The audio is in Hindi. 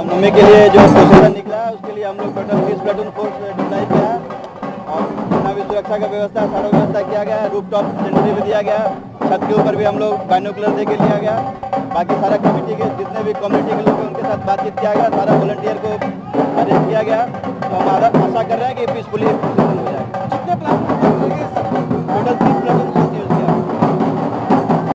रामनवमी के लिए जो प्रोसेसन निकला है उसके लिए हम लोग टोटल बीस प्लेटून फोर्स डिप्लाई किया है। और जितना भी सुरक्षा का व्यवस्था सारा व्यवस्था किया गया है रूप टॉप सेंट्री भी दिया गया है छत के ऊपर भी हम लोग बाइनोकुलर दे के लिया गया बाकी सारा कमेटी के जितने भी कम्युनिटी के लोग हैं उनके साथ बातचीत किया गया सारा वॉलंटियर को अरेस्ट किया गया। तो हम आशा कर रहे हैं कि पीसफुली हो जाएगा। टोटल तीस प्लान